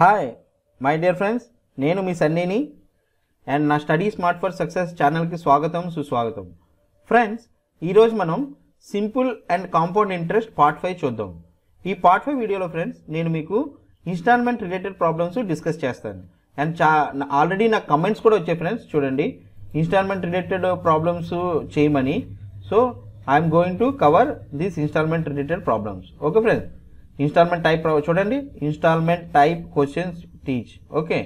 Hi my dear friends నేను మీ సన్నీని అండ్ నా స్టడీ స్మార్ట్ ఫర్ సక్సెస్ ఛానల్కి స్వాగతం సుస్వాగతం. ఫ్రెండ్స్ ఈరోజు మనం simple and compound interest part five చూద్దాం. ఈ పార్ట్ ఫైవ్ వీడియోలో ఫ్రెండ్స్ నేను మీకు ఇన్స్టాల్మెంట్ రిలేటెడ్ ప్రాబ్లమ్స్ డిస్కస్ చేస్తాను. అండ్ చా ఆల్రెడీ నాకు కమెంట్స్ కూడా వచ్చాయి ఫ్రెండ్స్ చూడండి. ఇన్స్టాల్మెంట్ రిలేటెడ్ ప్రాబ్లమ్స్ చేయమని. So I'm going to cover this installment related problems. Okay friends installment type చూడండి. Installment type questions teach okay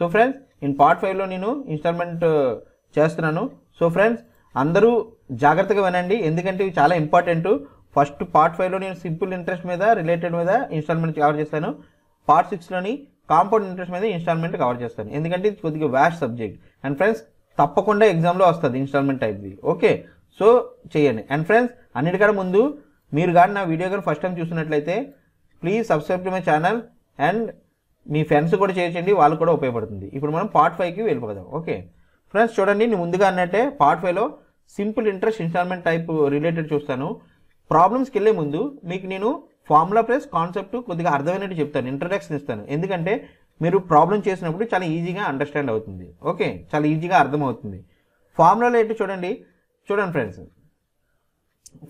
so friends in part ఫైవ్లో నేను ఇన్స్టాల్మెంట్ uh, చేస్తున్నాను. సో ఫ్రెండ్స్ అందరూ జాగ్రత్తగా వినండి. ఎందుకంటే ఇవి చాలా ఇంపార్టెంట్ ఫస్ట్ పార్ట్ ఫైవ్లో నేను సింపుల్ ఇంట్రెస్ట్ మీద రిలేటెడ్ మీద ఇన్స్టాల్మెంట్ కవర్ చేస్తాను. పార్ట్ సిక్స్లోని కాంపౌండ్ ఇంట్రెస్ట్ మీద ఇన్స్టాల్మెంట్ కవర్ చేస్తాను. ఎందుకంటే ఇది కొద్దిగా వ్యాష్ సబ్జెక్ట్ అండ్ ఫ్రెండ్స్ తప్పకుండా ఎగ్జామ్లో వస్తుంది ఇన్స్టాల్మెంట్ టైప్ది ఓకే సో చేయండి. అండ్ ఫ్రెండ్స్ అన్నిటికన్నా ముందు మీరు కానీ నా వీడియో కానీ ఫస్ట్ టైం చూసినట్లయితే please subscribe to my channel and me friends కూడా చేర్చండి వాళ్ళు కూడా ఉపయోగపడుతుంది. ఇప్పుడు మనం పార్ట్ ఫైవ్కి వెళ్ళిపోదాం. ఓకే ఫ్రెండ్స్ చూడండి నేను ముందుగా అన్నట్టే పార్ట్ ఫైవ్లో simple interest installment type related చూస్తాను. ప్రాబ్లమ్స్కి వెళ్ళే ముందు మీకు నేను ఫార్ములా ప్లస్ కాన్సెప్ట్ కొద్దిగా అర్థమైనట్టు చెప్తాను ఇంట్రడక్షన్ ఇస్తాను. ఎందుకంటే మీరు ప్రాబ్లం చేసినప్పుడు చాలా ఈజీగా అండర్స్టాండ్ అవుతుంది. ఓకే చాలా ఈజీగా అర్థమవుతుంది. ఫార్ములాలో ఏంటి చూడండి? చూడండి ఫ్రెండ్స్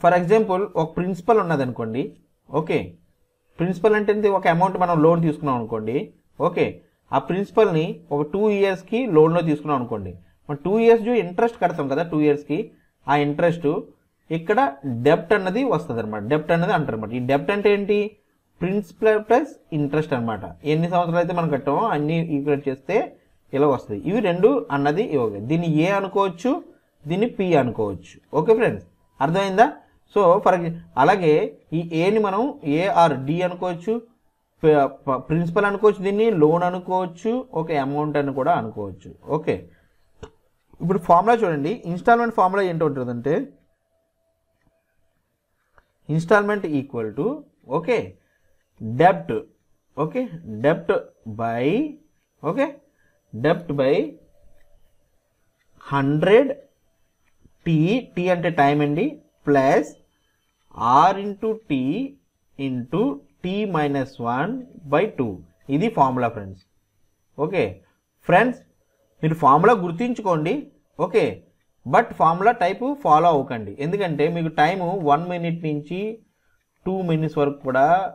ఫర్ ఎగ్జాంపుల్ ఒక ప్రిన్సిపల్ ఉన్నదనుకోండి. ఓకే ప్రిన్సిపల్ అంటే ఒక అమౌంట్ మనం లోన్ తీసుకున్నాం అనుకోండి. ఓకే. ఆ ప్రిన్సిపల్ని ఒక టూ ఇయర్స్కి లోన్లో తీసుకున్నాం అనుకోండి. మనం టూ ఇయర్స్ ఇంట్రెస్ట్ కడతాం కదా టూ ఇయర్స్కి ఆ ఇంట్రెస్ట్ ఇక్కడ డెప్ట్ అన్నది వస్తుంది అనమాట డెప్ట్ అన్నది అంటారు అనమాట ఈ డెప్ట్ అంటే ఏంటి? ప్రిన్సిపల్ ప్లస్ ఇంట్రెస్ట్ అనమాట ఎన్ని సంవత్సరాలు అయితే మనం కట్టామో అన్ని ఈక్వెట్ చేస్తే ఇలా వస్తుంది. ఇవి రెండు అన్నది ఇవ్వగా. దీన్ని ఏ అనుకోవచ్చు దీన్ని పి అనుకోవచ్చు. Okay friends? అర్థమైందా? సో ఫర్ అలాగే ఈ ఏని మనం ఏఆర్ డి అనుకోవచ్చు ప్రిన్సిపల్ అనుకోవచ్చు దీన్ని లోన్ అనుకోవచ్చు ఓకే అమౌంట్ అని కూడా అనుకోవచ్చు. ఓకే ఇప్పుడు ఫార్ములా చూడండి. ఇన్స్టాల్మెంట్ ఫార్ములా ఏంటో ఉంటుందంటే instalment equal to okay డెప్ట్ okay డెప్ట్ by okay డెప్ట్ by hundred T tea అంటే టైం అండి plus are into tea into tea minus one by two. ఇది ఫార్ములా ఫ్రెండ్స్. ఓకే? ఫ్రెండ్స్ మీరు ఫార్ములా గుర్తుంచుకోండి. Okay? But formula type follow అవ్వకండి. ఎందుకంటే మీకు time one minute నుంచి two minutes వరకు కూడా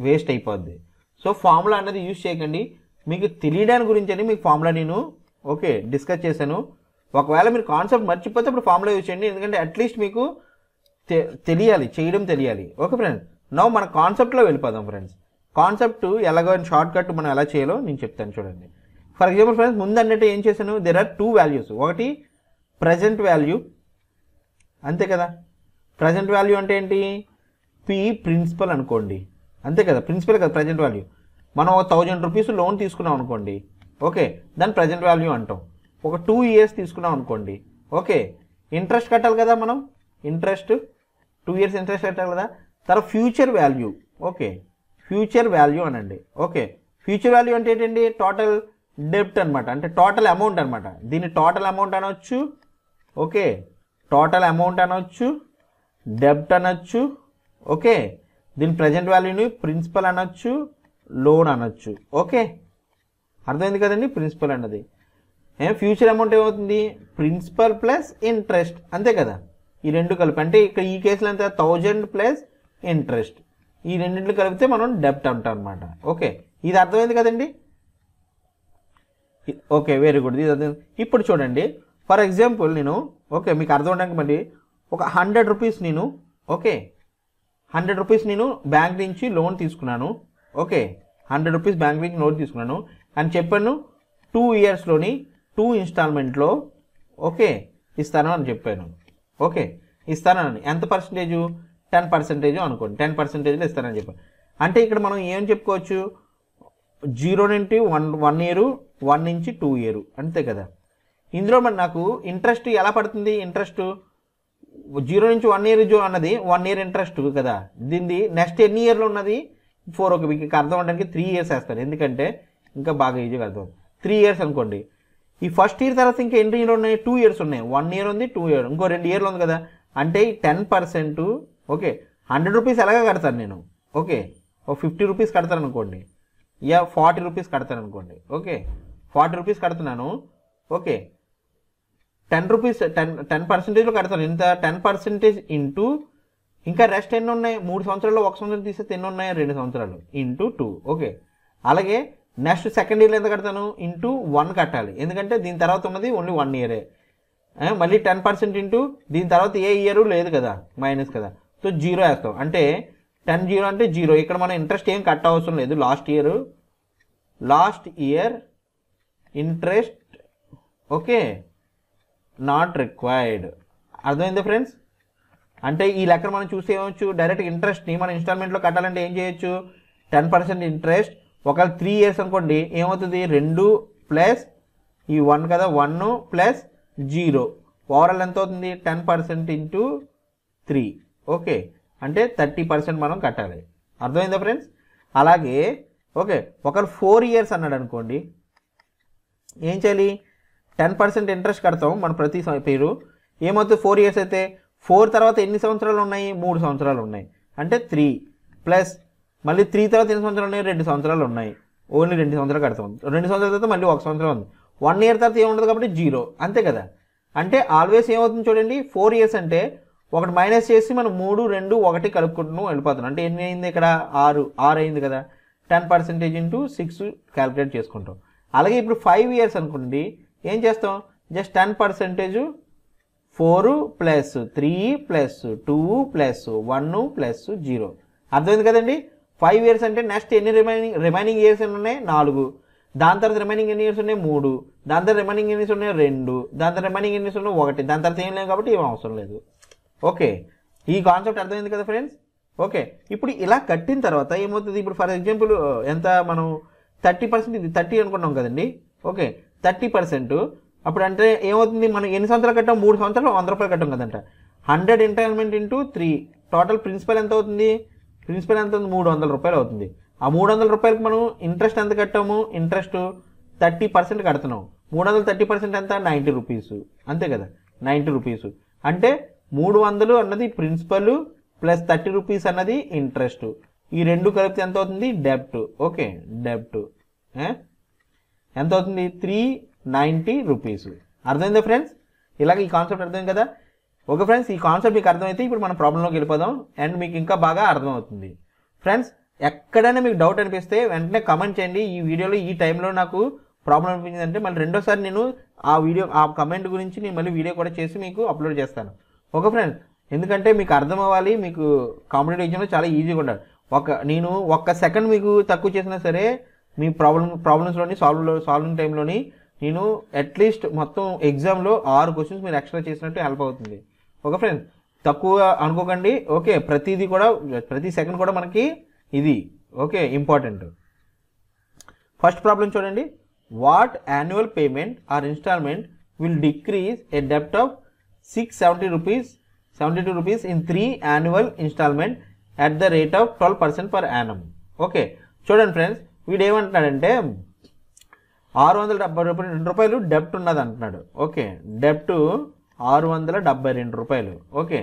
వేస్ట్ అయిపోద్ది. సో ఫార్ములా అనేది యూజ్ చేయకండి. మీకు తెలియడానికి గురించి అని మీకు ఫార్ములా నేను ఓకే డిస్కస్ చేశాను. ఒకవేళ మీరు కాన్సెప్ట్ మర్చిపోతే అప్పుడు ఫార్ములా యూజ్ చేయండి. ఎందుకంటే అట్లీస్ట్ మీకు తె- తెలియాలి. చేయడం తెలియాలి. ఓకే ఫ్రెండ్స్ నవ్వు మన కాన్సెప్ట్లో వెళ్ళిపోదాం ఫ్రెండ్స్ కాన్సెప్ట్ ఎలాగో షార్ట్ కట్ మనం ఎలా చేయాలో నేను చెప్తాను చూడండి. ఫర్ ఎగ్జాంపుల్ ఫ్రెండ్స్ ముందు అన్నట్టు ఏం చేశాను? దెర్ ఆర్ టూ వాల్యూస్ ఒకటి ప్రజెంట్ వాల్యూ అంతే కదా? ప్రజెంట్ వాల్యూ అంటే ఏంటి? పి ప్రిన్సిపల్ అనుకోండి. అంతే కదా? ప్రిన్సిపల్ కదా ప్రజెంట్ వాల్యూ మనం ఒక థౌజండ్ రూపీస్ లోన్ తీసుకున్నాం అనుకోండి. ఓకే దాని ప్రజెంట్ వాల్యూ అంటాం. ఒక టూ ఇయర్స్ తీసుకున్నాం అనుకోండి. ఓకే ఇంట్రెస్ట్ కట్టాలి కదా మనం? ఇంట్రెస్ట్ టూ ఇయర్స్ ఇంట్రెస్ట్ కట్టాలి కదా? తర్వాత future value. Okay future value అనండి. ఓకే ఫ్యూచర్ వాల్యూ అంటే ఏంటండి? టోటల్ డెప్ట్ అనమాట అంటే టోటల్ అమౌంట్ అనమాట దీన్ని టోటల్ అమౌంట్ అనొచ్చు. ఓకే టోటల్ అమౌంట్ అనొచ్చు. డెబ్ట్ అనొచ్చు. ఓకే దీని ప్రజెంట్ వాల్యూని ప్రిన్సిపల్ అనొచ్చు. లోన్ అనొచ్చు. ఓకే అర్థమైంది కదండి? ప్రిన్సిపల్ అన్నది. ఫ్యూచర్ అమౌంట్ ఏమవుతుంది? ప్రిన్సిపల్ ప్లస్ ఇంట్రెస్ట్ అంతే కదా? ఈ రెండు కలిపి అంటే ఇక్కడ ఈ కేసులో ఎంత? థౌజండ్ ప్లస్ ఇంట్రెస్ట్ ఈ రెండింటిని కలిపితే మనం డెప్ట్ అంటాం అనమాట ఓకే ఇది అర్థమైంది కదండి? ఓకే వెరీ గుడ్ ఇది అర్థం ఇప్పుడు చూడండి. ఫర్ ఎగ్జాంపుల్ నేను ఓకే మీకు అర్థం అవడానికి మళ్ళీ ఒక హండ్రెడ్ రూపీస్ నేను ఓకే హండ్రెడ్ రూపీస్ నేను బ్యాంక్ నుంచి లోన్ తీసుకున్నాను ఓకే హండ్రెడ్ రూపీస్ బ్యాంక్ నుంచి లోన్ తీసుకున్నాను అని చెప్పాను టూ ఇయర్స్లోని టూ ఇన్స్టాల్మెంట్లో ఓకే ఇస్తాను అని చెప్పాను. ఓకే ఇస్తానని. ఎంత పర్సంటేజు టెన్ పర్సెంటేజ్ అనుకోండి. టెన్ పర్సెంటేజ్లో ఇస్తానని చెప్పాను. అంటే ఇక్కడ మనం ఏం చెప్పుకోవచ్చు? జీరో నుండి వన్ వన్ ఇయర్ వన్ నుంచి టూ ఇయర్. అంతే కదా? ఇందులో మరి నాకు ఇంట్రెస్ట్ ఎలా పడుతుంది? ఇంట్రెస్ట్ జీరో నుంచి వన్ ఇయర్ జో అన్నది వన్ ఇయర్ ఇంట్రెస్ట్ కదా? దీనిది నెక్స్ట్ ఎన్ని ఇయర్లో ఉన్నది? ఫోర్ ఒక మీకు అర్థం అవడానికి త్రీ ఇయర్స్ వేస్తాను ఎందుకంటే ఇంకా బాగా ఈజీగా అర్థం త్రీ ఇయర్స్ అనుకోండి. ఈ ఫస్ట్ ఇయర్ తర్వాత ఇంకా ఎన్ని ఇయర్ ఉన్నాయి? టూ ఇయర్స్ ఉన్నాయి. వన్ ఇయర్ ఉంది టూ ఇయర్ ఇంకో రెండు ఇయర్లు ఉంది కదా. అంటే ten percent okay hundred rupees ఎలాగ కడతాను నేను? ఓకే ఓ ఫిఫ్టీ రూపీస్ కడతాను అనుకోండి. యా ఫార్టీ రూపీస్ కడతాను అనుకోండి. ఓకే ఫార్టీ రూపీస్ కడుతున్నాను. Okay ten rupees ten ten పర్సెంటేజ్లో కడతాను. ఇంత టెన్ పర్సెంటేజ్ ఇంటూ ఇంకా రెస్ట్ ఎన్ని ఉన్నాయి? మూడు సంవత్సరాల్లో ఒక సంవత్సరం తీసేస్తే ఎన్ని ఉన్నాయి? రెండు సంవత్సరాలు. ఇంటూ టూ ఓకే అలాగే నెక్స్ట్ సెకండ్ ఇయర్లో ఎంత కడతాను? ఇంటూ వన్ కట్టాలి. ఎందుకంటే దీని తర్వాత ఉన్నది ఓన్లీ వన్ ఇయరే మళ్ళీ టెన్ పర్సెంట్ ఇంటూ దీని తర్వాత ఏ ఇయర్ లేదు కదా మైనస్ కదా. సో జీరో వేస్తాం. అంటే టెన్ జీరో అంటే జీరో. ఇక్కడ మనం ఇంట్రెస్ట్ ఏం కట్ అవసరం లేదు. Last year last year interest okay not required అర్థమైందా ఫ్రెండ్స్ అంటే ఈ లెక్కను మనం చూసి ఏమవచ్చు డైరెక్ట్ ఇంట్రెస్ట్ని మనం ఇన్స్టాల్మెంట్లో కట్టాలంటే ఏం చేయొచ్చు? టెన్ పర్సెంట్ ఇంట్రెస్ట్ ఒకవేళ త్రీ ఇయర్స్ అనుకోండి ఏమవుతుంది? రెండు ప్లస్ ఈ వన్ కదా వన్ ప్లస్ జీరో ఓవరాల్ ఎంత అవుతుంది? Ten percent into three okay అంటే థర్టీ పర్సెంట్ మనం కట్టాలి. అర్థమైందా ఫ్రెండ్స్ అలాగే ఓకే ఒకరు ఫోర్ ఇయర్స్ అన్నాడు అనుకోండి ఏం చేయాలి? టెన్ పర్సెంట్ ఇంట్రెస్ట్ కడతాం మన ప్రతి పేరు. ఏమవుతుంది? ఫోర్ ఇయర్స్ అయితే ఫోర్ తర్వాత ఎన్ని సంవత్సరాలు ఉన్నాయి? మూడు సంవత్సరాలు ఉన్నాయి. అంటే త్రీ ప్లస్ మళ్ళీ త్రీ తర్వాత ఎన్ని సంవత్సరాలు ఉన్నాయి? రెండు సంవత్సరాలు ఉన్నాయి. ఓన్లీ రెండు సంవత్సరాలు కడతాం రెండు సంవత్సరాల తర్వాత మళ్ళీ ఒక సంవత్సరం ఉంది. వన్ ఇయర్ తర్వాత ఏముండదు కాబట్టి జీరో అంతే కదా? అంటే ఆల్వేస్ ఏమవుతుంది చూడండి ఫోర్ ఇయర్స్ అంటే ఒకటి మైనస్ చేసి మనం మూడు రెండు ఒకటి కలుపుకుంటూ వెళ్ళిపోతున్నాం. అంటే ఎన్ని అయింది ఇక్కడ? ఆరు. ఆరు అయింది కదా? Ten percentage into six calculate చేసుకుంటాం. అలాగే ఇప్పుడు ఫైవ్ ఇయర్స్ అనుకోండి ఏం చేస్తాం? Just ten percentage four plus three plus two plus one plus zero అర్థమైంది కదండి? ఫైవ్ ఇయర్స్ అంటే నెక్స్ట్ ఎన్ని రిమైనింగ్ రిమైనింగ్ ఇయర్స్ ఎన్ని ఉన్నాయి? నాలుగు. దాని తర్వాత రిమైనింగ్ ఎన్ని ఇయర్స్ ఉన్నాయి? మూడు. దాని తర్వాత రిమైనింగ్ ఎన్ని ఉన్నాయి? రెండు. దాని తర్వాత రిమైనింగ్ ఎన్ని ఉన్నాయి? ఒకటి. దాని తర్వాత ఏం లేదు కాబట్టి ఏం అవసరం లేదు. ఓకే ఈ కాన్సెప్ట్ అర్థమైంది కదా ఫ్రెండ్స్ ఓకే ఇప్పుడు ఇలా కట్టిన తర్వాత ఏమవుతుంది? ఇప్పుడు ఫర్ ఎగ్జాంపుల్ ఎంత మనం థర్టీ పర్సెంట్ ఇది థర్టీ అనుకున్నాం కదండి? ఓకే థర్టీ పర్సెంట్ అప్పుడు అంటే ఏమవుతుంది? మనం ఎన్ని సంవత్సరాలు కట్టాం? మూడు సంవత్సరాలు వంద రూపాయలు కట్టాం కదంట. హండ్రెడ్ ఎంటైర్మెంట్ ఇంటూ త్రీ టోటల్ ప్రిన్సిపల్ ఎంత అవుతుంది? ప్రిన్సిపల్ ఎంత ఉంది? మూడు వందల రూపాయలు అవుతుంది. ఆ మూడు వందల రూపాయలకి మనం ఇంట్రెస్ట్ ఎంత కట్టాము? ఇంట్రెస్ట్ థర్టీ పర్సెంట్ కడుతున్నాం. మూడు వందలు థర్టీ పర్సెంట్ ఎంత? Ninety rupees. అంతే కదా? Ninety rupees. అంటే మూడు వందలు అన్నది ప్రిన్సిపల్ ప్లస్ థర్టీ రూపీస్ అన్నది ఇంట్రెస్ట్ ఈ రెండు కలిపితే ఎంత అవుతుంది? డెబ్ట్. ఓకే డెబ్ట్. ఎంత అవుతుంది? Three ninety rupees. అర్థమైందా ఫ్రెండ్స్? ఇలాగ ఈ కాన్సెప్ట్ అర్థమైంది కదా? ఓకే ఫ్రెండ్స్ ఈ కాన్సెప్ట్ మీకు అర్థమైతే ఇప్పుడు మనం ప్రాబ్లంలోకి వెళ్ళిపోదాం. అండ్ మీకు ఇంకా బాగా అర్థమవుతుంది. ఫ్రెండ్స్ ఎక్కడైనా మీకు డౌట్ అనిపిస్తే వెంటనే కమెంట్ చేయండి. ఈ వీడియోలో ఈ టైంలో నాకు ప్రాబ్లం అనిపించింది అంటే మళ్ళీ రెండోసారి నేను ఆ వీడియో ఆ కమెంట్ గురించి నేను మళ్ళీ వీడియో కూడా చేసి మీకు అప్లోడ్ చేస్తాను. ఓకే ఫ్రెండ్స్ ఎందుకంటే మీకు అర్థం అవ్వాలి మీకు కాంపిటేటివ్ ఎగ్జామ్లో చాలా ఈజీగా ఉండాలి. ఒక నేను ఒక్క సెకండ్ మీకు తక్కువ చేసినా సరే మీ ప్రాబ్లం ప్రాబ్లమ్స్లోని సాల్వ్ సాల్వింగ్ టైంలోని నేను అట్లీస్ట్ మొత్తం ఎగ్జామ్లో ఆరు క్వశ్చన్స్ మీరు ఎక్స్ట్రా చేసినట్టు హెల్ప్ అవుతుంది. ఓకే ఫ్రెండ్స్ తక్కువ అనుకోకండి. ఓకే ప్రతిదీ కూడా ప్రతి సెకండ్ కూడా మనకి ఇది. ఓకే ఇంపార్టెంట్ ఫస్ట్ ప్రాబ్లం చూడండి. What annual payment or instalment will decrease a డెప్ట్ of six seventy rupees seventy two rupees in three annual instalment at the rate of twelve percent per annum okay చూడండి friends వీడు ఏమంటున్నాడంటే ఆరు వందల డెబ్బై రూపాయలు రెండు రూపాయలు డెప్ట్ ఉన్నది అంటున్నాడు ఓకే డెప్ట్ ఆరు వందల డెబ్బై రెండు రూపాయలు. ఓకే.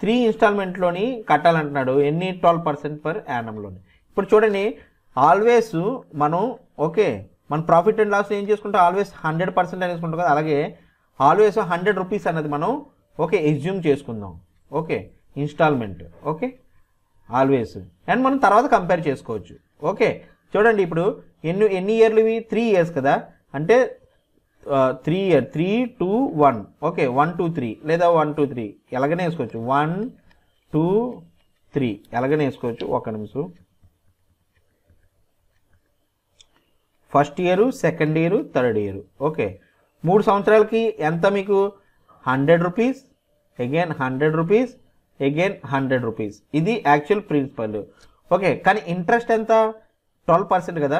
త్రీ ఇన్స్టాల్మెంట్లోని కట్టాలంటున్నాడు. ఎన్ని? ట్వెల్వ్ పర్సెంట్ పర్ యానంలోని ఇప్పుడు చూడండి ఆల్వేస్ మనం ఓకే మన ప్రాఫిట్ అండ్ లాస్ ఏం చేసుకుంటాం? ఆల్వేస్ హండ్రెడ్ పర్సెంట్ అని వేసుకుంటాం కదా. అలాగే ఆల్వేస్ హండ్రెడ్ రూపీస్ అన్నది మనం ఓకే ఎగ్జ్యూమ్ చేసుకుందాం. Okay instalment okay always and మనం తర్వాత కంపేర్ చేసుకోవచ్చు. ఓకే. చూడండి ఇప్పుడు ఎన్ని ఎన్ని ఇయర్లు ఇవి? త్రీ ఇయర్స్ కదా. అంటే three year three two one okay one two three లేదా వన్ టూ త్రీ ఎలాగనే వేసుకోవచ్చు. వన్ టూ త్రీ ఎలాగనే వేసుకోవచ్చు. ఒక నిమిషం. First year second year third year okay మూడు సంవత్సరాలకి ఎంత మీకు? Hundred rupees again hundred rupees again hundred rupees ఇది యాక్చువల్ ప్రిన్సిపల్ ఓకే కానీ ఇంట్రెస్ట్ ఎంత? ట్వెల్వ్ పర్సెంట్ కదా.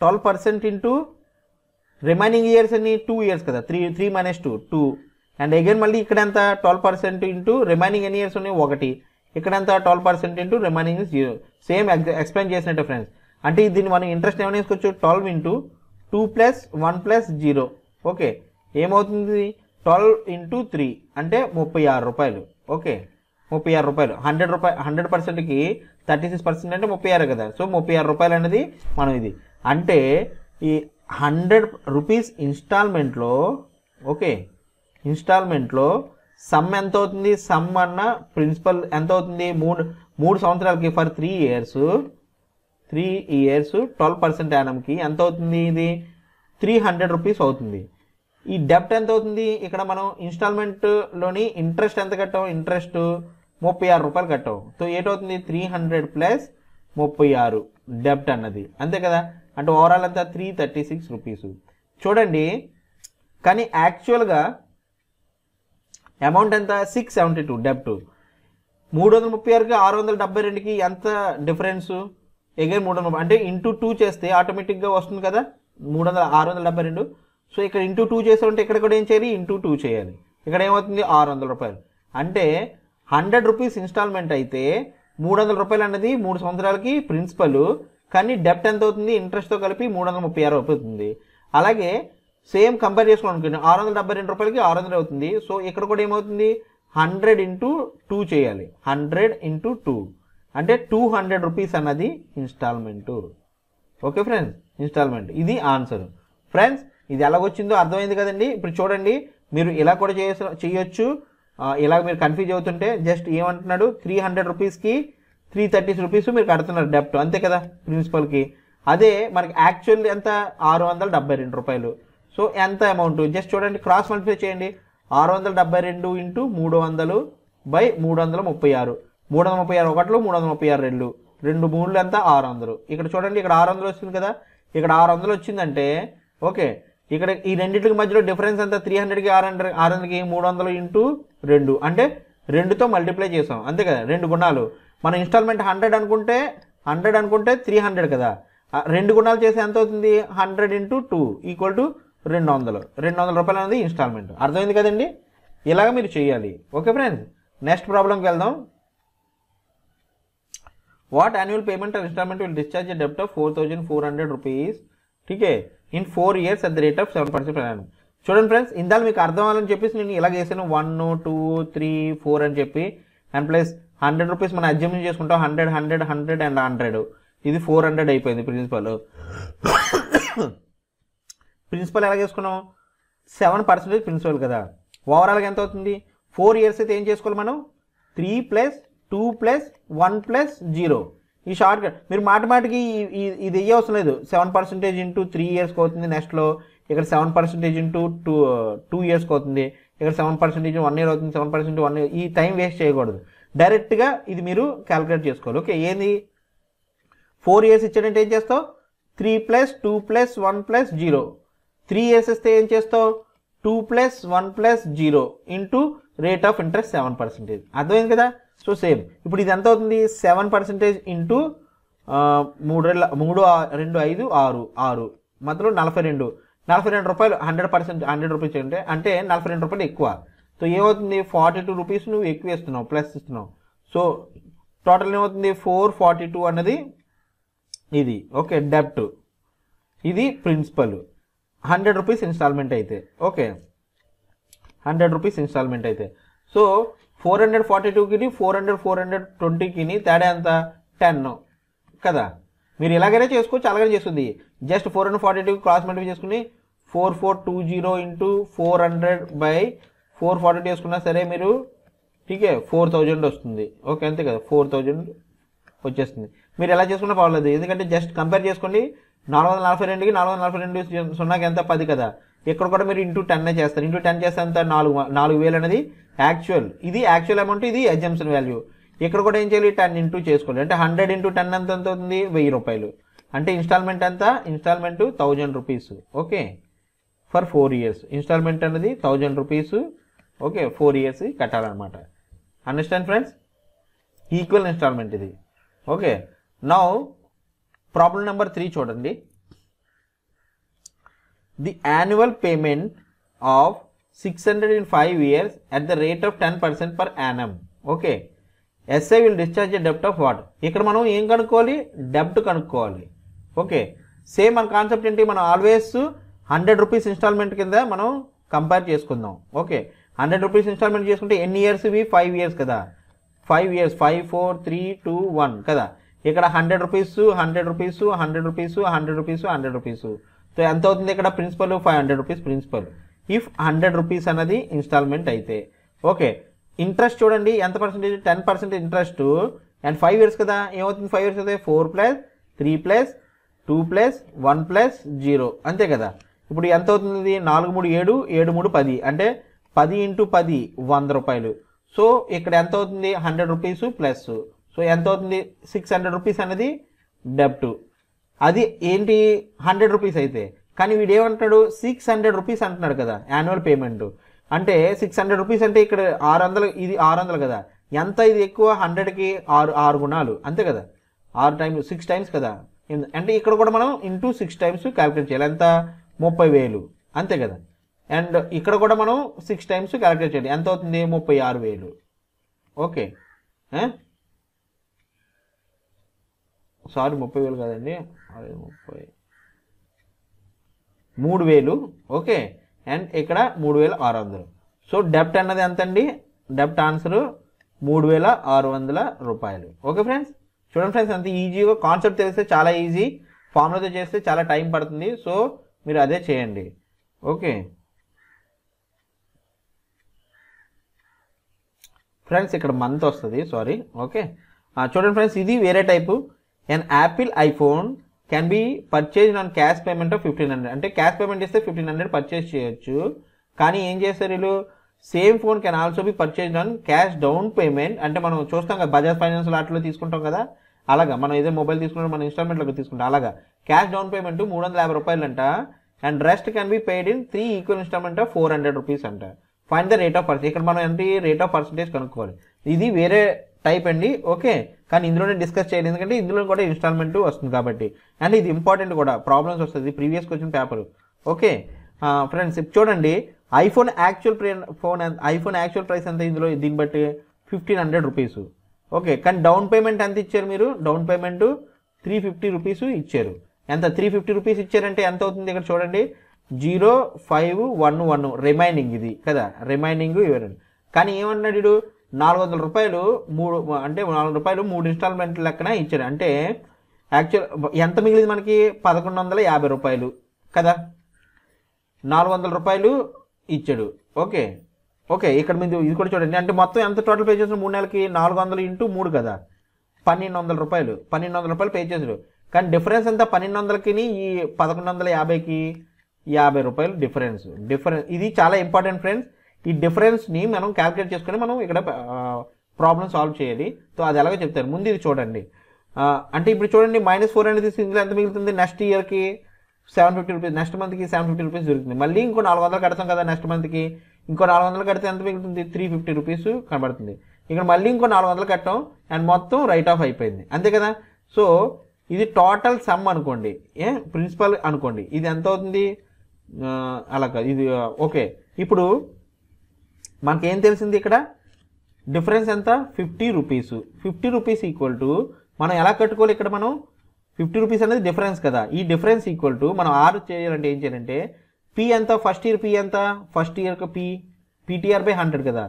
Twelve percent into remaining years అన్ని టూ ఇయర్స్ కదా. Three three minus two two and again మళ్ళీ ఇక్కడ ఎంత ట్వెల్వ్ పర్సెంట్ ఇంటూ రిమైనింగ్ ఎన్ని ఇయర్స్ ఉన్నాయి ఒకటి ఇక్కడ ఎంత twelve percent into remaining zero same explain చేసినట్టు ఫ్రెండ్స్ అంటే దీన్ని మనం ఇంట్రెస్ట్ ఏమైనా వేసుకోవచ్చు? Twelve into two plus one plus zero okay ఏమవుతుంది? ట్వెల్వ్ ఇంటూ త్రీ అంటే ముప్పై ఆరు రూపాయలు. ఓకే ముప్పై ఆరు రూపాయలు. హండ్రెడ్ రూపాయ హండ్రెడ్ పర్సెంట్కి థర్టీ సిక్స్ పర్సెంట్ అంటే ముప్పై ఆరు కదా. సో ముప్పై ఆరు రూపాయలు అనేది మనం ఇది. అంటే ఈ హండ్రెడ్ రూపీస్ ఇన్స్టాల్మెంట్లో ఓకే ఇన్స్టాల్మెంట్లో సమ్ ఎంత అవుతుంది సమ్ అన్న ప్రిన్సిపల్ ఎంత అవుతుంది మూడు మూడు సంవత్సరాలకి for three years three years twelve percent యానంకి ఎంత అవుతుంది ఇది? త్రీ హండ్రెడ్ రూపీస్ అవుతుంది. ఈ డెప్ట్ ఎంత అవుతుంది ఇక్కడ మనం ఇన్స్టాల్మెంట్లోని ఇంట్రెస్ట్ ఎంత కట్టాం? ఇంట్రెస్ట్ ముప్పై ఆరు రూపాయలు కట్టాం. సో ఏటవుతుంది? త్రీ హండ్రెడ్ ప్లస్ ముప్పై ఆరు డెప్ట్ అన్నది. అంతే కదా? అంటే ఓవరాల్ అంతా త్రీ థర్టీ సిక్స్ రూపీస్ చూడండి కానీ యాక్చువల్గా అమౌంట్ ఎంత? సిక్స్ సెవెంటీ టూ డెప్ట్ మూడు వందల ముప్పై ఆరుకి ఆరు వందల డెబ్బై రెండుకి ఎంత డిఫరెన్స్ ఎగైన్ మూడు వందల అంటే ఇంటూ టూ చేస్తే ఆటోమేటిక్గా వస్తుంది కదా? మూడు వందల ఆరు వందల డెబ్బై రెండు. సో ఇక్కడ ఇంటూ టూ చేసామంటే ఇక్కడ కూడా ఏం చేయాలి? ఇంటూ టూ చేయాలి. ఇక్కడ ఏమవుతుంది? ఆరు వందల రూపాయలు. అంటే హండ్రెడ్ రూపీస్ ఇన్స్టాల్మెంట్ అయితే మూడు వందల రూపాయలు అన్నది మూడు సంవత్సరాలకి ప్రిన్సిపల్ కానీ డెప్ట్ ఎంత అవుతుంది? ఇంట్రెస్ట్తో కలిపి మూడు వందల ముప్పై ఆరు అవుతుంది. అలాగే సేమ్ కంపేర్ చేసుకోవాలనుకోండి ఆరు వందల డెబ్బై రెండు రూపాయలకి ఆరు వందలు అవుతుంది. సో ఇక్కడ కూడా ఏమవుతుంది? హండ్రెడ్ ఇంటూ టూ చేయాలి. Hundred into two. అంటే టూ హండ్రెడ్ రూపీస్ అన్నది ఇన్స్టాల్మెంటు. Okay friends? ఇన్స్టాల్మెంట్. ఇది ఆన్సర్. ఫ్రెండ్స్ ఇది ఎలాగొచ్చిందో అర్థమైంది కదండి? ఇప్పుడు చూడండి. మీరు ఇలా కూడా చేయ చేయొచ్చు. ఇలా మీరు కన్ఫ్యూజ్ అవుతుంటే జస్ట్ ఏమంటున్నాడు? త్రీ హండ్రెడ్ రూపీస్కి త్రీ థర్టీ రూపీస్ మీరు కడుతున్నారు డెప్ట్. అంతే కదా ప్రిన్సిపల్కి. అదే మనకి యాక్చువల్ ఎంత? ఆరు వందల డెబ్బై రెండు రూపాయలు. సో ఎంత అమౌంట్? జస్ట్ చూడండి క్రాస్ మల్టిప్లై చేయండి. ఆరు వందల డెబ్బై రెండు ఇంటూ మూడు వందలు బై మూడు వందల ముప్పై ఆరు. మూడు వందల ముప్పై ఆరు ఒకట్లు మూడు వందల ముప్పై ఆరు రెండు. రెండు మూడులు ఎంత? ఆరు వందలు. ఇక్కడ చూడండి ఇక్కడ ఆరు వందలు వస్తుంది కదా. ఇక్కడ ఆరు వందలు వచ్చిందంటే ఓకే. ఇక్కడ ఈ రెండింటికి మధ్యలో డిఫరెన్స్ ఎంత? త్రీ హండ్రెడ్కి ఆరు హండ్రెడ్ ఆరు వందలకి మూడు వందలు ఇంటూ రెండు. అంటే రెండుతో మల్టిప్లై చేసాం. అంతే కదా? రెండు గుణాలు. మన ఇన్స్టాల్మెంట్ హండ్రెడ్ అనుకుంటే హండ్రెడ్ అనుకుంటే త్రీ హండ్రెడ్ కదా. రెండు గుణాలు చేస్తే ఎంత అవుతుంది? Hundred into two equal to రెండు వందలు. రెండు వందల రూపాయలు అనేది ఇన్స్టాల్మెంట్ అర్థమైంది కదండి? ఇలాగ మీరు చేయాలి. ఓకే ఫ్రెండ్స్ నెక్స్ట్ ప్రాబ్లంకి వెళ్దాం. What annual payment or instalment will discharge డెప్ట్ of four thousand four hundred rupees TK in four years at the rate of seven percent ప్రయాణం చూడండి ఫ్రెండ్స్ ఇందాక మీకు అర్థం అవ్వాలని చెప్పేసి నేను ఇలా చేశాను. వన్ టూ త్రీ ఫోర్ అని చెప్పి. అండ్ ప్లస్ హండ్రెడ్ రూపీస్ మనం అడ్జమ్మెంట్ చేసుకుంటాం. Hundred hundred hundred and hundred. ఇది ఫోర్ హండ్రెడ్ అయిపోయింది ప్రిన్సిపల్. ప్రిన్సిపల్ ఎలా చేసుకున్నాం? సెవెన్ పర్సెంటేజ్ ప్రిన్సిపల్ కదా. ఓవరాల్గా ఎంత అవుతుంది? ఫోర్ ఇయర్స్ అయితే ఏం చేసుకోవాలి మనం? Three plus two plus one plus zero ఈ షార్ట్ కట్ మీరు మాటమాటికి ఇది వెయ్యి అవసరం లేదు. సెవెన్ పర్సెంటేజ్ ఇంటూ త్రీ ఇయర్స్కి అవుతుంది నెక్స్ట్లో ఇక్కడ seven percentage into two two ఇయర్స్కి అవుతుంది. ఇక్కడ సెవెన్ పర్సెంటేజ్ వన్ ఇయర్ అవుతుంది. సెవెన్ పర్సెంట్ వన్ ఇయర్ ఈ టైం వేస్ట్ చేయకూడదు. డైరెక్ట్గా ఇది మీరు క్యాలిక్యులేట్ చేసుకోవాలి. ఓకే ఏంది? ఫోర్ ఇయర్స్ ఇచ్చాడంటే ఏం చేస్తావు? Three plus two plus one plus zero. Three years ఇస్తే ఏం చేస్తావు? Two plus one plus zero into rate of interest seven percentage. అర్థమైంది కదా? So same. ఇప్పుడు ఇది ఎంత అవుతుంది? సెవెన్ పర్సెంటేజ్ ఇంటూ మూడు మూడు రెండు ఐదు ఆరు ఆరు. మధ్యలో నలభై రెండు. నలభై రెండు రూపాయలు హండ్రెడ్ పర్సెంట్ హండ్రెడ్ రూపీస్ అంటే అంటే నలభై రెండు రూపాయలు ఎక్కువ. సో ఏమవుతుంది? ఫార్టీ టూ రూపీస్ నువ్వు ఎక్కువ ఇస్తున్నావు ప్లస్ ఇస్తున్నావు. సో టోటల్ ఏమవుతుంది? ఫోర్ ఫార్టీ టూ అన్నది ఇది. ఓకే డెప్ట్ ఇది ప్రిన్సిపల్ హండ్రెడ్ రూపీస్ ఇన్స్టాల్మెంట్ అయితే. ఓకే హండ్రెడ్ రూపీస్ ఇన్స్టాల్మెంట్ అయితే. సో ఫోర్ హండ్రెడ్ ఫార్టీ టూకి ఫోర్ హండ్రెడ్ ఫోర్ హండ్రెడ్ ట్వంటీకి తేడా ఎంత? టెన్ కదా? మీరు ఎలాగైనా చేసుకోవచ్చు అలాగనే చేస్తుంది. Just four hundred forty two cross multiply చేసుకుని four four two zero into four hundred by four forty two చేసుకున్నా సరే మీరు ఠీకే ఫోర్ థౌజండ్ వస్తుంది. ఓకే అంతే కదా. ఫోర్ థౌజండ్ వచ్చేస్తుంది. మీరు ఎలా చేసుకున్నా పర్వాలేదు. ఎందుకంటే జస్ట్ కంపేర్ చేసుకోండి నాలుగు వందల నలభై రెండుకి నాలుగు వందల నలభై రెండు సున్నాకి ఎంత? పది కదా. ఇక్కడ కూడా మీరు ఇంటూ టెన్ చేస్తారు. ఇంటూ టెన్ చేస్తే అంత నాలుగు నాలుగు వేలు అనేది యాక్చువల్. ఇది యాక్చువల్ అమౌంట్ ఇది ఎగ్జామ్షన్ వాల్యూ. ఇక్కడ కూడా ఏం చేయాలి? టెన్ ఇంటూ చేసుకోవాలి. అంటే హండ్రెడ్ ఇంటూ టెన్ ఎంత ఎంత అవుతుంది? వెయ్యి రూపాయలు. అంటే ఇన్స్టాల్మెంట్ ఎంత? Instalment thousand rupees. Okay. For four years. Instalment అనేది thousand rupees. Okay four years కట్టాలన్నమాట. Understand friends equal instalment ఇది. Okay now problem number three చూడండి. The annual payment of six hundred in five years at the rate of ten percent per annum okay SI will discharge a డెప్ట్ of what ఇక్కడ మనం ఏం కనుక్కోవాలి? డెప్ట్ కనుక్కోవాలి. Okay same మన concept ఏంటి? మనం always hundred rupees instalment కింద మనం కంపేర్ చేసుకుందాం. ఓకే హండ్రెడ్ రూపీస్ ఇన్స్టాల్మెంట్ చేసుకుంటే ఎన్ని ఇయర్స్ ఇవి? ఫైవ్ ఇయర్స్ కదా. Five years. Five four three two one కదా. ఇక్కడ hundred rupees hundred rupees hundred rupees hundred rupees hundred rupees. So ఎంత అవుతుంది ఇక్కడ? Principal five hundred rupees principal. If hundred rupees అన్నది ఇన్స్టాల్మెంట్ అయితే. ఓకే. ఇంట్రెస్ట్ చూడండి. ఎంత percentage ten percent interest. And five years కదా. ఏమవుతుంది ఫైవ్ ఇయర్స్ అయితే? Four plus three plus two plus one plus zero. అంతే కదా. ఇప్పుడు ఎంత అవుతుంది? నాలుగు మూడు ఏడు ఏడు మూడు పది. అంటే పది ఇంటూ పది వంద రూపాయలు. సో ఇక్కడ ఎంత అవుతుంది? Hundred rupees plus. సో ఎంత అవుతుంది? సిక్స్ హండ్రెడ్ రూపీస్ అనేది డెప్ట్ అది ఏంటి? హండ్రెడ్ రూపీస్ అయితే. కానీ వీడు ఏమంటాడు సిక్స్ హండ్రెడ్ రూపీస్ అంటున్నాడు కదా యాన్యువల్ పేమెంట్. అంటే సిక్స్ హండ్రెడ్ రూపీస్ అంటే ఇక్కడ ఆరు వందలు ఇది ఆరు వందలు కదా. ఎంత ఇది ఎక్కువ? హండ్రెడ్కి ఆరు ఆరు గుణాలు. అంతే కదా. ఆరు టైమ్స్ సిక్స్ టైమ్స్ కదా. అంటే ఇక్కడ కూడా మనం ఇంటూ సిక్స్ టైమ్స్ క్యాలిక్యులేట్ చేయాలి. ఎంత? ముప్పై వేలు. అంతే కదా. అండ్ ఇక్కడ కూడా మనం సిక్స్ టైమ్స్ క్యాలిక్యులేట్ చేయాలి. ఎంత అవుతుంది? ముప్పై ఆరు వేలు. ఓకే సారీ ముప్పై వేలు కాదండి. ముప్పై. మూడు వేలు. ఓకే అండ్ ఇక్కడ మూడు వేల ఆరు వందలు. సో డెప్ట్ అన్నది ఎంత అండి డెప్ట్ ఆన్సర్ మూడు వేల ఆరు వందల రూపాయలు. ఓకే ఫ్రెండ్స్ చూడండి ఫ్రెండ్స్ అంత ఈజీగా కాన్సెప్ట్ తెలిస్తే చాలా ఈజీ ఫార్ములాతో చేస్తే చాలా టైం పడుతుంది. సో మీరు అదే చేయండి. ఓకే ఫ్రెండ్స్ ఇక్కడ మంత్ వస్తుంది సారీ ఓకే చూడండి ఫ్రెండ్స్ ఇది వేరే type and apple iPhone can be purchase on cash payment of fifteen hundred అంటే క్యాష్ పేమెంట్ ఇస్తే ఫిఫ్టీన్ హండ్రెడ్ పర్చేజ్ చేయొచ్చు. కానీ ఏం చేస్తారు వీళ్ళు? Same phone can also be purchase on cash down payment అంటే మనం చూస్తాం కదా బజాజ్ ఫైనాన్స్ వాటిలో తీసుకుంటాం కదా? అలాగా మనం ఏదో మొబైల్ తీసుకుంటే మనం ఇన్స్టాల్మెంట్లో తీసుకుంటాం అలాగా. క్యాష్ డౌన్ పేమెంట్ మూడు వందల యాభై రూపాయలు అంట and rest can be paid in three equal instalment of four hundred rupees అంట. Fine the rate of percent ఇక్కడ మనం ఎంత రేట్ ఆఫ్ పర్సెంటేజ్ కనుక్కోవాలి. ఇది వేరే టైప్ అండి. ఓకే కానీ ఇందులోనే డిస్కస్ చేయాలి. ఎందుకంటే ఇందులో కూడా ఇన్స్టాల్మెంట్ వస్తుంది కాబట్టి. అండ్ ఇది ఇంపార్టెంట్ కూడా. ప్రాబ్లమ్స్ వస్తుంది. Previous question paper okay friends చూడండి. IPhone actual phone iPhone actual price ఎంత ఇందులో? దీన్ని బట్టి ఫిఫ్టీన్ హండ్రెడ్ రూపీస్ ఓకే కానీ డౌన్ పేమెంట్ ఎంత ఇచ్చారు మీరు? Down payment three fifty rupees ఇచ్చారు. ఎంత? త్రీ ఫిఫ్టీ రూపీస్ ఇచ్చారంటే ఎంత అవుతుంది? ఇక్కడ చూడండి. Zero five one one remaining ఇది కదా? రిమైనింగ్ ఇవ్వరండి కానీ ఏమన్నాడు వీడు? నాలుగు వందల రూపాయలు మూడు అంటే నాలుగు రూపాయలు మూడు ఇన్స్టాల్మెంట్ లెక్కన ఇచ్చాడు. అంటే యాక్చువల్ ఎంత మిగిలింది మనకి? పదకొండు వందల యాభై రూపాయలు కదా? నాలుగు వందల రూపాయలు ఇచ్చాడు. ఓకే. ఓకే ఇక్కడ మీరు ఇది కూడా చూడండి. అంటే మొత్తం ఎంత టోటల్ పే చేసిన మూడు నెలలకి నాలుగు వందలు ఇంటూ మూడు కదా? పన్నెండు వందల రూపాయలు. పన్నెండు వందల రూపాయలు పే చేసాడు కానీ డిఫరెన్స్ ఎంత? పన్నెండు వందలకి ఈ పదకొండు వందల యాభైకి యాభై రూపాయలు డిఫరెన్స్ డిఫరెన్స్ ఇది చాలా ఇంపార్టెంట్ ఫ్రెండ్స్ ఈ డిఫరెన్స్ని మనం క్యాలిక్యులేట్ చేసుకుని మనం ఇక్కడ ప్రాబ్లమ్ సాల్వ్ చేయాలి. సో అది ఎలాగో చెప్తారు. ముందు ఇది చూడండి. అంటే ఇప్పుడు చూడండి మైనస్ ఫోర్ అనేది ఇందులో ఎంత మిగులుతుంది? నెక్స్ట్ ఇయర్కి సెవెన్ ఫిఫ్టీ రూపీస్ నెక్స్ట్ మంత్కి సెవెన్ ఫిఫ్టీ రూపీస్ దొరుకుతుంది. మళ్ళీ ఇంకో నాలుగు వందలు కడతాం కదా నెక్స్ట్ మంత్కి ఇంకో నాలుగు వందలు కడితే ఎంత మిగులుతుంది? త్రీ ఫిఫ్టీ రూపీస్ కనబడుతుంది. ఇక్కడ మళ్ళీ ఇంకో నాలుగు వందలు కట్టాం అండ్ మొత్తం రైట్ ఆఫ్ అయిపోయింది. అంతే కదా? సో ఇది టోటల్ సమ్ అనుకోండి. ఏ ప్రిన్సిపల్ అనుకోండి. ఇది ఎంత అవుతుంది? అలా కాదు ఇది ఓకే. ఇప్పుడు మనకేం తెలిసింది ఇక్కడ? డిఫరెన్స్ ఎంత? Fifty rupees. Fifty rupees equal to మనం ఎలా కట్టుకోవాలి ఇక్కడ మనం? ఫిఫ్టీ రూపీస్ అనేది డిఫరెన్స్ కదా. ఈ డిఫరెన్స్ ఈక్వల్ టు మనం ఆరు చేయాలంటే ఏం చేయాలంటే పి ఎంత? ఫస్ట్ ఇయర్ పి ఎంత? ఫస్ట్ ఇయర్కి పి పీటీఆర్ బై హండ్రెడ్ కదా.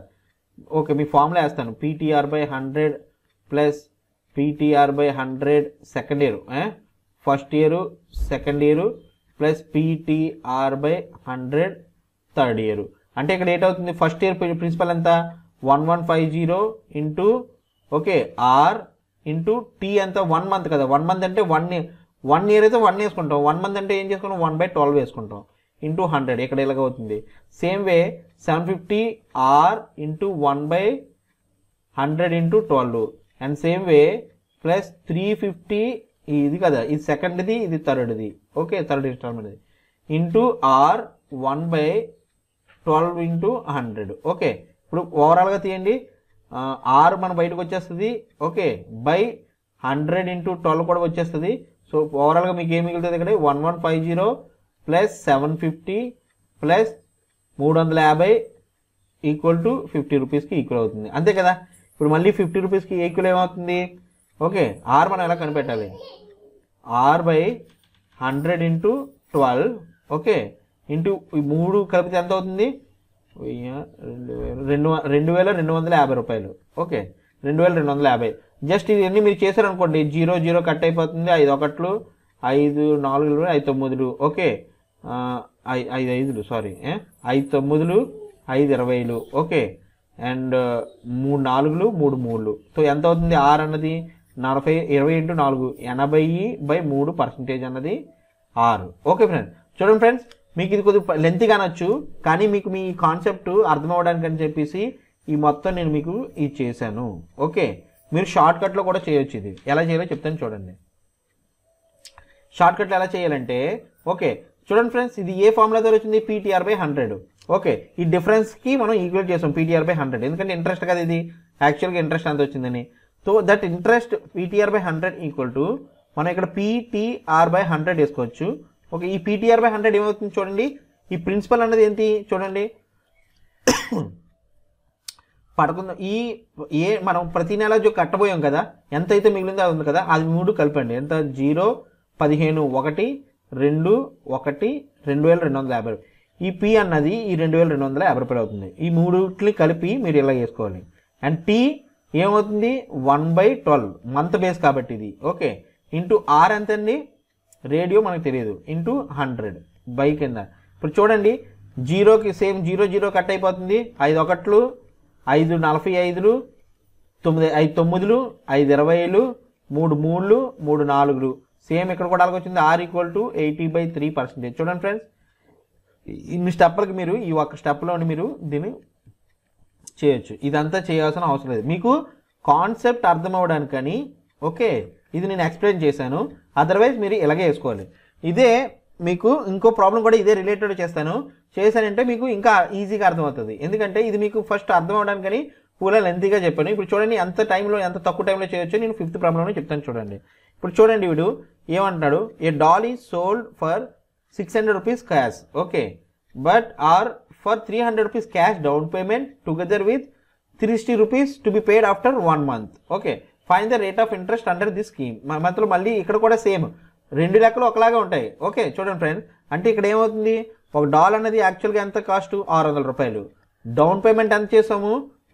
ఓకే మీ ఫార్ములా వేస్తాను. PTR by hundred plus PTR by hundred second year first year second year plus PTR by hundred third year. అంటే ఇక్కడ ఏటవుతుంది ఫస్ట్ ఇయర్ ప్రిన్సిపల్ ఎంత? One one five zero into okay R into T ఎంత? One month కదా. One month అంటే one one year అయితే one వేసుకుంటాం. One month అంటే ఏం చేసుకుంటాం? వన్ బై ట్వెల్వ్ వేసుకుంటాం ఇంటూ హండ్రెడ్ ఇక్కడ ఇలాగ అవుతుంది. Same way seven fifty R into one by hundred into twelve and same way plus three fifty ఇది కదా. ఇది సెకండ్ది ఇది థర్డ్ది okay third instalment into R one by twelve into hundred. Okay ఇప్పుడు ఓవరాల్గా తీయండి. ఆర్ మన బయటకు వచ్చేస్తుంది. Okay by hundred into twelve కూడా వచ్చేస్తుంది. సో ఓవరాల్గా మీకు ఏం మిగులుతుంది ఇక్కడ? One one five zero plus seven fifty plus మూడు వందల యాభై ఈక్వల్ టు ఫిఫ్టీ రూపీస్కి ఈక్వల్ అవుతుంది. అంతే కదా? ఇప్పుడు మళ్ళీ ఫిఫ్టీ రూపీస్కి ఈక్వల్ ఏమవుతుంది? ఓకే ఆర్ మనం ఎలా కనిపెట్టాలి? R by hundred into twelve. Okay. Into ఈ మూడు కలిపితే ఎంత అవుతుంది? వెయ్యి, రెండు వేల రెండు రెండు వేల రెండు వందల యాభై రూపాయలు. ఓకే. రెండు వేల రెండు వందల యాభై. జస్ట్ ఇవన్నీ మీరు చేశారనుకోండి జీరో జీరో కట్ అయిపోతుంది ఐదు ఒకట్లు ఐదు నాలుగులు ఐదు తొమ్మిదిలు. ఓకే. ఐ- ఐదు ఐదులు సారీ ఐదు తొమ్మిదిలు ఐదు ఇరవైలు. ఓకే. అండ్ మూడు నాలుగులు మూడు మూడులు సో ఎంత అవుతుంది? ఆరు అన్నది నలభై ఇరవై ఇంటూ నాలుగు ఎనభై బై మూడు పర్సంటేజ్ అన్నది ఆరు. ఓకే ఫ్రెండ్స్ చూడండి ఫ్రెండ్స్ మీకు ఇది కొద్దిగా లెంత్ అనొచ్చు కానీ మీకు మీ కాన్సెప్ట్ అర్థం అవ్వడానికి అని చెప్పేసి ఈ మొత్తం నేను మీకు ఇది చేశాను ఓకే? మీరు షార్ట్ కట్లో కూడా చేయొచ్చు ఇది. ఎలా చేయాలో చెప్తాను చూడండి. షార్ట్ కట్లో ఎలా చేయాలంటే ఓకే చూడండి ఫ్రెండ్స్ ఇది ఏ ఫార్ములా ద్వారా వచ్చింది? పీటీఆర్ బై హండ్రెడ్ ఓకే ఈ డిఫరెన్స్కి మనం ఈక్వల్ చేసాం పీటీఆర్ బై హండ్రెడ్ ఎందుకంటే ఇంట్రెస్ట్ కదా ఇది. యాక్చువల్గా ఇంట్రెస్ట్ ఎంత వచ్చిందని. So that interest PTR by hundred equal to మనం ఇక్కడ పీటీఆర్ బై హండ్రెడ్ వేసుకోవచ్చు. ఓకే ఈ పీటీఆర్ బై హండ్రెడ్ ఏమవుతుంది చూడండి? ఈ ప్రిన్సిపల్ అన్నది ఏంటి చూడండి? పదకొండు ఈ ఏ మనం ప్రతి నెల కట్టబోయాం కదా ఎంత అయితే మిగిలిందో అది ఉంది కదా అది మూడు కలిపండి. ఎంత? జీరో పదిహేను ఒకటి రెండు ఒకటి రెండు వేల రెండు వందల యాభై ఈ పి అన్నది ఈ రెండు వేల రెండు వందల యాభై రూపాయలు అవుతుంది. ఈ మూడుని కలిపి మీరు ఇలా వేసుకోవాలి. అండ్ టీ ఏమవుతుంది? One by twelve. Month base కాబట్టి ఇది. ఓకే. ఇంటూ ఆర్ ఎంత అండి రేడియో మనకు తెలియదు. Into hundred. బై కింద. ఇప్పుడు చూడండి. జీరోకి సేమ్ జీరో జీరో కట్ అయిపోతుంది. ఐదు ఒకట్లు. ఐదు నలభై ఐదులు. తొమ్మిది ఐదు తొమ్మిదిలు. ఐదు ఇరవైలు మూడు మూడులు మూడు నాలుగులు. సేమ్ ఇక్కడ కూడా అలాగొచ్చింది R equal to eighty by three percentage. చూడండి ఫ్రెండ్స్. ఇన్ని స్టెప్లకి మీరు ఈ ఒక్క స్టెప్లోని మీరు దీన్ని చేయొచ్చు. ఇదంతా చేయాల్సిన అవసరం లేదు. మీకు కాన్సెప్ట్ అర్థం అవ్వడానికని ఓకే ఇది నేను ఎక్స్ప్లెయిన్ చేశాను. అదర్వైజ్ మీరు ఇలాగే వేసుకోవాలి ఇదే మీకు ఇంకో ప్రాబ్లం కూడా ఇదే రిలేటెడ్ చేస్తాను. చేశానంటే మీకు ఇంకా ఈజీగా అర్థమవుతుంది. ఎందుకంటే ఇది మీకు ఫస్ట్ అర్థం అవడానికని పూల లెంతీగా చెప్పాను. ఇప్పుడు చూడండి ఎంత టైంలో ఎంత తక్కువ టైంలో చేయొచ్చు నేను ఫిఫ్త్ ప్రాబ్లంలో చెప్తాను చూడండి. ఇప్పుడు చూడండి వీడు ఏమంటున్నాడు? A doll sold for six hundred rupees cash okay. But or for three hundred rupees cash down payment with with three to rupees to after paid after one month okay fine the rate of interest under this scheme మధ్యలో మళ్ళీ ఇక్కడ కూడా same రెండు లెక్కలు ఒకలాగా ఉంటాయి. Okay చూడండి friend అంటే ఇక్కడ ఏమవుతుంది? ఒక డాల్ అనేది యాక్చువల్గా ఎంత కాస్ట్ ఆరు వందల రూపాయలు. డౌన్ పేమెంట్ ఎంత చేసాము?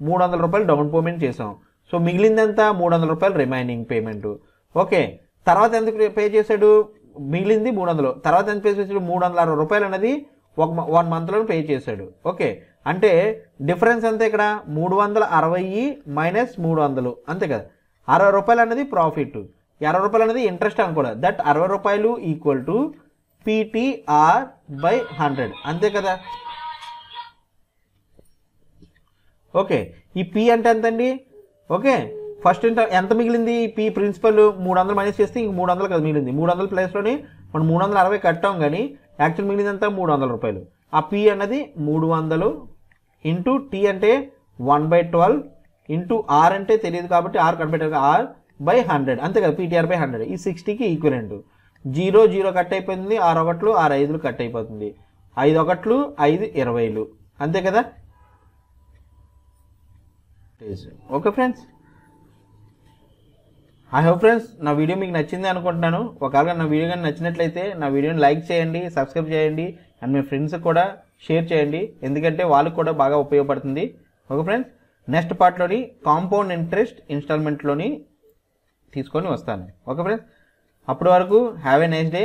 మూడు వందల రూపాయలు డౌన్ పేమెంట్ చేసాం. సో మిగిలింది ఎంత మూడు వందల రూపాయలు రిమైనింగ్ పేమెంట్ ఓకే తర్వాత ఎంత పే చేశాడు? మిగిలింది మూడు వందలు. తర్వాత ఎంత పే చేశాడు? మూడు వందల అరవై రూపాయలు అనేది ఒక వన్ మంత్లోనే పే చేశాడు. ఓకే అంటే డిఫరెన్స్ ఎంత ఇక్కడ? మూడు వందల అరవై మైనస్ మూడు వందలు. అంతే కదా. అరవై రూపాయలు అనేది ప్రాఫిట్ అరవై రూపాయలు అనేది ఇంట్రెస్ట్ అనుకోలేదు దట్ అరవై రూపాయలు equal to PTR by hundred అంతే కదా. ఓకే ఈ పి అంటే ఎంతండి? ఓకే ఫస్ట్ ఎంత ఎంత మిగిలింది? ఈ పి ప్రిన్సిపల్ మూడు వందలు మైనస్ చేస్తే ఇంక మూడు వందలు కదా మిగిలింది. మూడు వందల ప్లేస్లోని మనం మూడు వందల అరవై కట్టాం కానీ యాక్చువల్ మిగిలిందంతా మూడు వందల రూపాయలు. ఆ పి అన్నది మూడు వందలు ఇంటూ టీ అంటే one by twelve into R అంటే తెలియదు కాబట్టి ఆర్ కనిపెట్టారు ఆర్ బై హండ్రెడ్. అంతే కదా పీటీఆర్ బై హండ్రెడ్. ఈ సిక్స్టీకి ఈక్వలెంట్ జీరో జీరో కట్ అయిపోయింది ఆరు ఒకట్లు ఆరు ఐదులు కట్ అయిపోతుంది. ఐదు ఒకట్లు ఐదు ఇరవైలు. అంతే కదా? Okay friends I hope friends నా వీడియో మీకు నచ్చింది అనుకుంటున్నాను. ఒకవేళ నా వీడియో కానీ నచ్చినట్లయితే నా వీడియోని లైక్ చేయండి సబ్స్క్రైబ్ చేయండి అండ్ మీ ఫ్రెండ్స్కి కూడా షేర్ చేయండి. ఎందుకంటే వాళ్ళకి కూడా బాగా ఉపయోగపడుతుంది. ఓకే ఫ్రెండ్స్ నెక్స్ట్ పార్ట్లోని కాంపౌండ్ ఇంట్రెస్ట్ ఇన్స్టాల్మెంట్లోని తీసుకొని వస్తాను. ఓకే ఫ్రెండ్స్ అప్పటి వరకు హ్యావ్ ఎ నైస్ డే